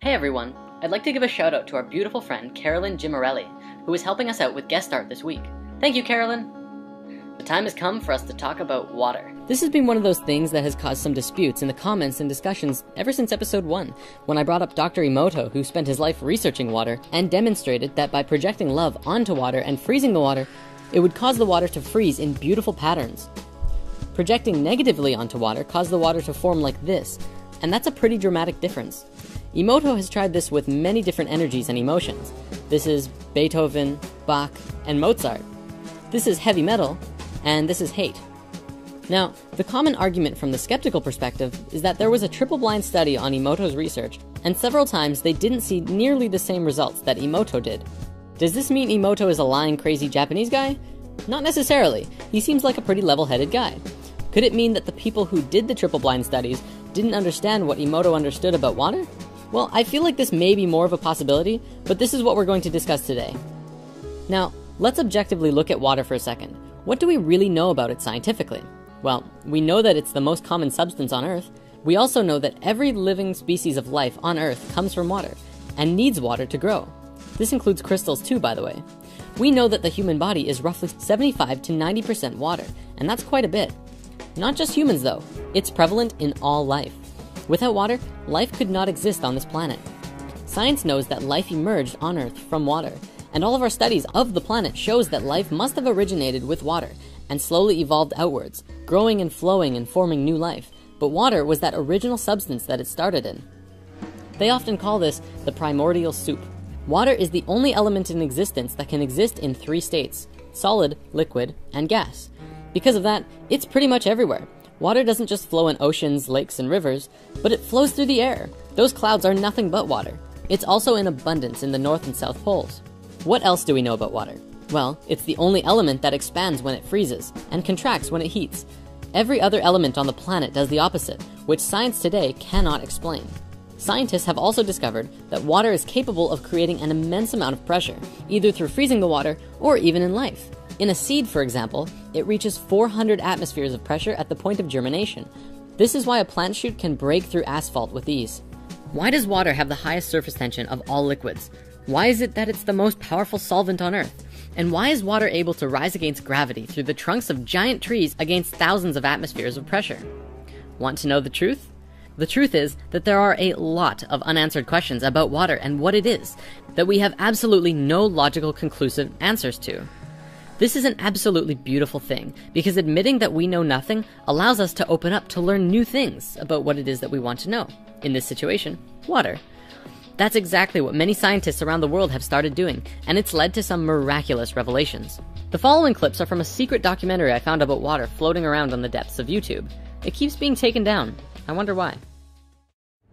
Hey everyone! I'd like to give a shout out to our beautiful friend Carolyn Gimarelli, who is helping us out with guest art this week. Thank you, Carolyn! The time has come for us to talk about water. This has been one of those things that has caused some disputes in the comments and discussions ever since episode 1, when I brought up Dr. Emoto, who spent his life researching water and demonstrated that by projecting love onto water and freezing the water, it would cause the water to freeze in beautiful patterns. Projecting negatively onto water caused the water to form like this, and that's a pretty dramatic difference. Emoto has tried this with many different energies and emotions. This is Beethoven, Bach, and Mozart. This is heavy metal, and this is hate. Now, the common argument from the skeptical perspective is that there was a triple blind study on Emoto's research, and several times they didn't see nearly the same results that Emoto did. Does this mean Emoto is a lying, crazy Japanese guy? Not necessarily. He seems like a pretty level headed guy. Could it mean that the people who did the triple blind studies didn't understand what Emoto understood about water? Well, I feel like this may be more of a possibility, but this is what we're going to discuss today. Now, let's objectively look at water for a second. What do we really know about it scientifically? Well, we know that it's the most common substance on Earth. We also know that every living species of life on Earth comes from water and needs water to grow. This includes crystals too, by the way. We know that the human body is roughly 75 to 90% water, and that's quite a bit. Not just humans though, it's prevalent in all life. Without water, life could not exist on this planet. Science knows that life emerged on Earth from water, and all of our studies of the planet shows that life must have originated with water and slowly evolved outwards, growing and flowing and forming new life. But water was that original substance that it started in. They often call this the primordial soup. Water is the only element in existence that can exist in three states solid, liquid, and gas. Because of that, it's pretty much everywhere. Water doesn't just flow in oceans, lakes, and rivers, but it flows through the air. Those clouds are nothing but water. It's also in abundance in the North and South Poles. What else do we know about water? Well, it's the only element that expands when it freezes and contracts when it heats. Every other element on the planet does the opposite, which science today cannot explain. Scientists have also discovered that water is capable of creating an immense amount of pressure, either through freezing the water or even in life. In a seed, for example, it reaches 400 atmospheres of pressure at the point of germination. This is why a plant shoot can break through asphalt with ease. Why does water have the highest surface tension of all liquids? Why is it that it's the most powerful solvent on Earth? And why is water able to rise against gravity through the trunks of giant trees against thousands of atmospheres of pressure? Want to know the truth? The truth is that there are a lot of unanswered questions about water and what it is that we have absolutely no logical conclusive answers to. This is an absolutely beautiful thing because admitting that we know nothing allows us to open up to learn new things about what it is that we want to know. In this situation, water. That's exactly what many scientists around the world have started doing, and it's led to some miraculous revelations. The following clips are from a secret documentary I found about water floating around on the depths of YouTube. It keeps being taken down. I wonder why.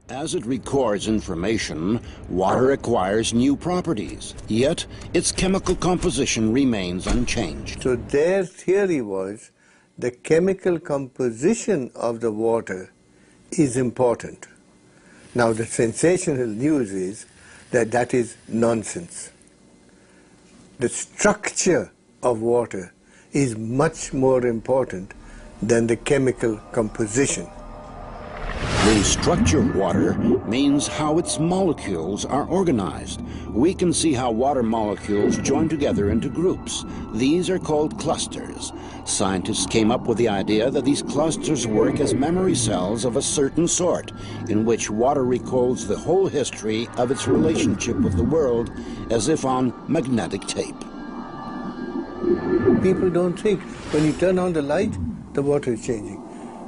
As it records information, water acquires new properties, yet its chemical composition remains unchanged. So their theory was the chemical composition of the water is important. Now, the sensational news is that that is nonsense. The structure of water is much more important than the chemical composition. The structure of water means how its molecules are organized. We can see how water molecules join together into groups. These are called clusters. Scientists came up with the idea that these clusters work as memory cells of a certain sort, in which water recalls the whole history of its relationship with the world as if on magnetic tape. People don't think when you turn on the light, the water is changing.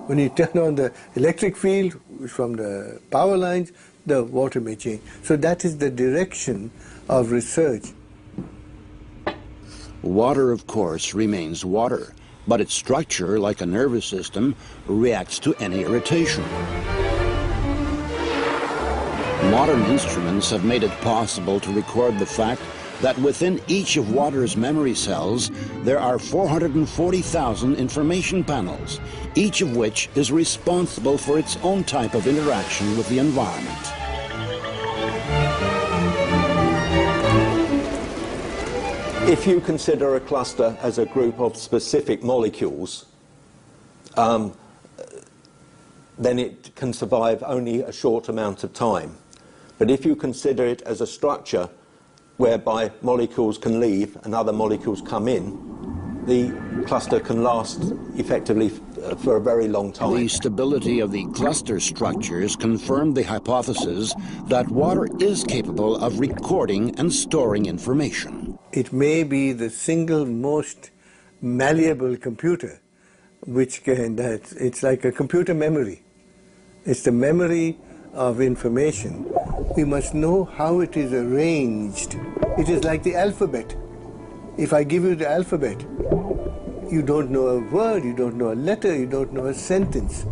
When you turn on the electric field from the power lines, the water may change. So that is the direction of research. Water, of course, remains water, but its structure, like a nervous system, reacts to any irritation. Modern instruments have made it possible to record the fact that within each of water's memory cells, there are 440,000 information panels, each of which is responsible for its own type of interaction with the environment. If you consider a cluster as a group of specific molecules, um, then it can survive only a short amount of time. But if you consider it as a structure whereby molecules can leave and other molecules come in, the cluster can last effectively uh, for a very long time. The stability of the cluster structures confirmed the hypothesis that water is capable of recording and storing information. It may be the single most malleable computer, which can, that it's like a computer memory. It's the memory of information. We must know how it is arranged. It is like the alphabet. If I give you the alphabet, you don't know a word, you don't know a letter, you don't know a sentence.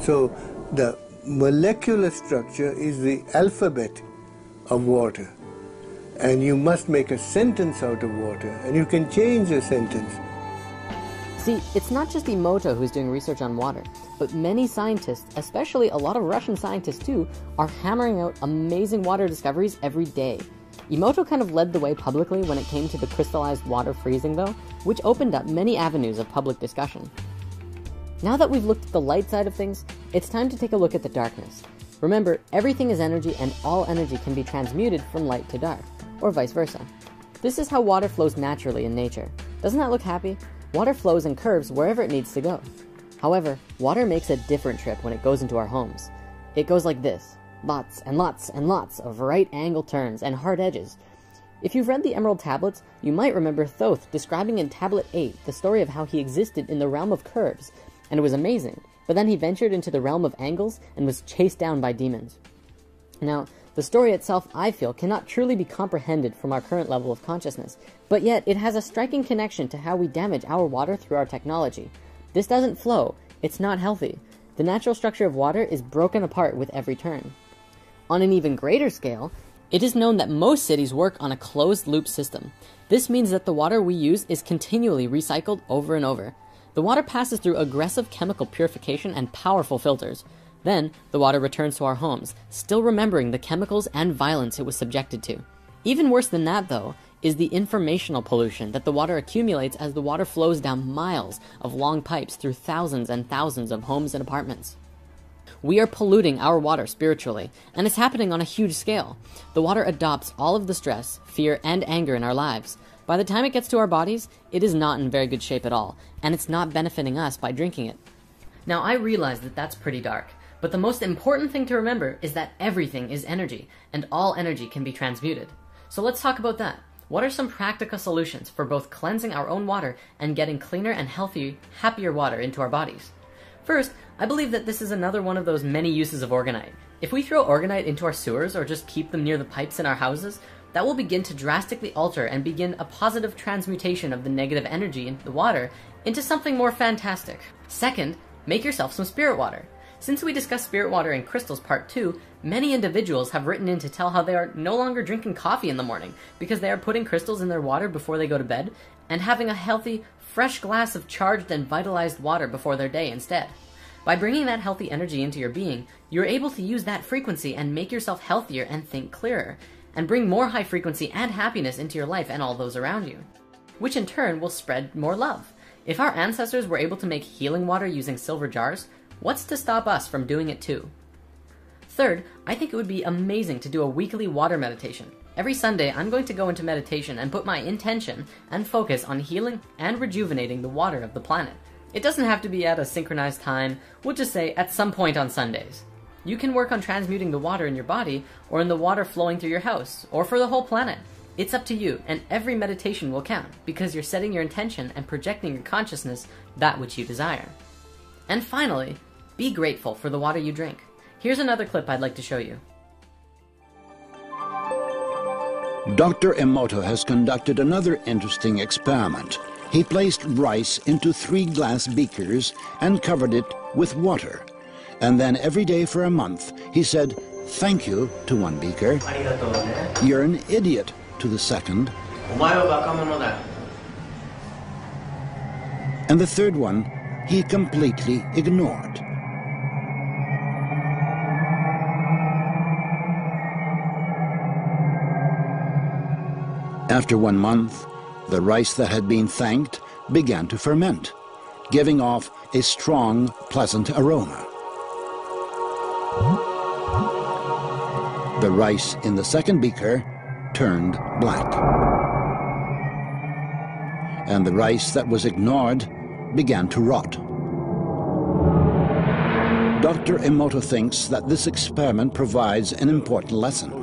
So the molecular structure is the alphabet of water. And you must make a sentence out of water, and you can change a sentence. See, it's not just Emoto who's doing research on water, but many scientists, especially a lot of Russian scientists too, are hammering out amazing water discoveries every day. Emoto kind of led the way publicly when it came to the crystallized water freezing, though, which opened up many avenues of public discussion. Now that we've looked at the light side of things, it's time to take a look at the darkness. Remember, everything is energy and all energy can be transmuted from light to dark, or vice versa. This is how water flows naturally in nature. Doesn't that look happy? Water flows and curves wherever it needs to go. However, water makes a different trip when it goes into our homes. It goes like this. Lots and lots and lots of right angle turns and hard edges. If you've read the Emerald Tablets, you might remember Thoth describing in Tablet 8 the story of how he existed in the realm of curves, and it was amazing, but then he ventured into the realm of angles and was chased down by demons. Now, the story itself, I feel, cannot truly be comprehended from our current level of consciousness, but yet it has a striking connection to how we damage our water through our technology. This doesn't flow, it's not healthy. The natural structure of water is broken apart with every turn. On an even greater scale, it is known that most cities work on a closed loop system. This means that the water we use is continually recycled over and over. The water passes through aggressive chemical purification and powerful filters. Then, the water returns to our homes, still remembering the chemicals and violence it was subjected to. Even worse than that, though, is the informational pollution that the water accumulates as the water flows down miles of long pipes through thousands and thousands of homes and apartments. We are polluting our water spiritually, and it's happening on a huge scale. The water adopts all of the stress, fear, and anger in our lives. By the time it gets to our bodies, it is not in very good shape at all, and it's not benefiting us by drinking it. Now, I realize that that's pretty dark, but the most important thing to remember is that everything is energy, and all energy can be transmuted. So let's talk about that. What are some practical solutions for both cleansing our own water and getting cleaner and healthier, happier water into our bodies? First, I believe that this is another one of those many uses of orgonite. If we throw orgonite into our sewers or just keep them near the pipes in our houses, that will begin to drastically alter and begin a positive transmutation of the negative energy in the water into something more fantastic. Second, make yourself some spirit water. Since we discussed spirit water and crystals part 2, many individuals have written in to tell how they are no longer drinking coffee in the morning because they are putting crystals in their water before they go to bed and having a healthy, fresh glass of charged and vitalized water before their day instead. By bringing that healthy energy into your being, you're able to use that frequency and make yourself healthier and think clearer, and bring more high frequency and happiness into your life and all those around you, which in turn will spread more love. If our ancestors were able to make healing water using silver jars, what's to stop us from doing it too? Third, I think it would be amazing to do a weekly water meditation. Every Sunday, I'm going to go into meditation and put my intention and focus on healing and rejuvenating the water of the planet. It doesn't have to be at a synchronized time, we'll just say at some point on Sundays. You can work on transmuting the water in your body, or in the water flowing through your house, or for the whole planet. It's up to you, and every meditation will count, because you're setting your intention and projecting your consciousness that which you desire. And finally, be grateful for the water you drink. Here's another clip I'd like to show you. Dr. Emoto has conducted another interesting experiment. He placed rice into three glass beakers and covered it with water. And then every day for a month, he said, thank you to one beaker. You're an idiot to the second. And the third one, he completely ignored. After one month, the rice that had been thanked began to ferment, giving off a strong, pleasant aroma. The rice in the second beaker turned black. And the rice that was ignored began to rot. Dr. Emoto thinks that this experiment provides an important lesson,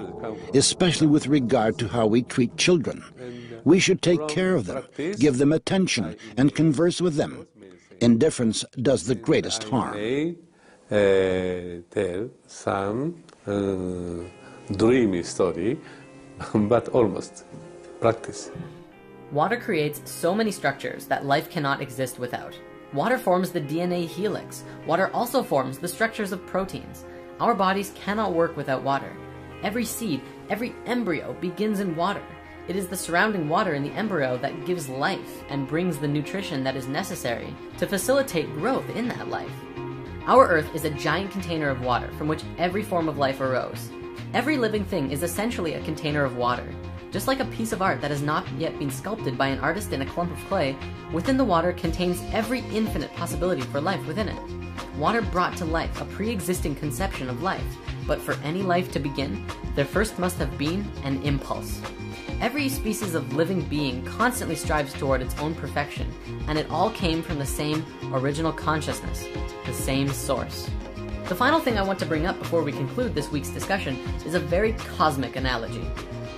especially with regard to how we treat children. We should take care of them, give them attention, and converse with them. Indifference does the greatest harm. tell some dreamy story, but almost practice. Water creates so many structures that life cannot exist without. Water forms the DNA helix. Water also forms the structures of proteins. Our bodies cannot work without water. Every seed, every embryo begins in water. It is the surrounding water in the embryo that gives life and brings the nutrition that is necessary to facilitate growth in that life. Our Earth is a giant container of water from which every form of life arose. Every living thing is essentially a container of water. Just like a piece of art that has not yet been sculpted by an artist in a clump of clay, within the water contains every infinite possibility for life within it. Water brought to life a pre existing conception of life, but for any life to begin, there first must have been an impulse. Every species of living being constantly strives toward its own perfection, and it all came from the same original consciousness, the same source. The final thing I want to bring up before we conclude this week's discussion is a very cosmic analogy.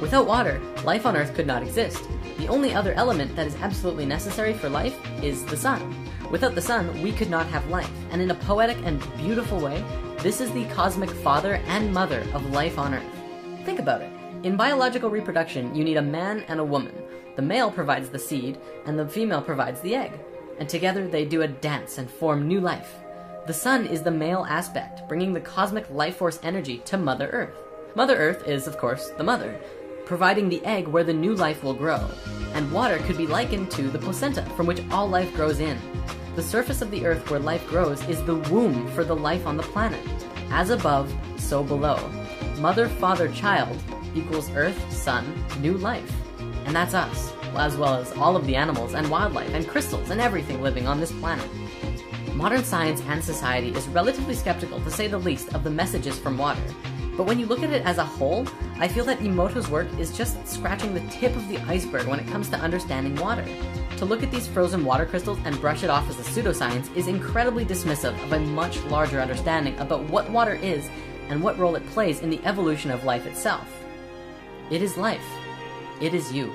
Without water, life on Earth could not exist. The only other element that is absolutely necessary for life is the sun. Without the sun, we could not have life, and in a poetic and beautiful way, this is the cosmic father and mother of life on Earth. Think about it. In biological reproduction, you need a man and a woman. The male provides the seed, and the female provides the egg. And together they do a dance and form new life. The sun is the male aspect, bringing the cosmic life force energy to Mother Earth. Mother Earth is, of course, the mother, providing the egg where the new life will grow. And water could be likened to the placenta from which all life grows in. The surface of the earth where life grows is the womb for the life on the planet. As above, so below. Mother, father, child equals earth, sun, new life. And that's us, as well as all of the animals and wildlife and crystals and everything living on this planet. Modern science and society is relatively skeptical, to say the least, of the messages from water. But when you look at it as a whole, I feel that Emoto's work is just scratching the tip of the iceberg when it comes to understanding water. To look at these frozen water crystals and brush it off as a pseudoscience is incredibly dismissive of a much larger understanding about what water is and what role it plays in the evolution of life itself. It is life. It is you.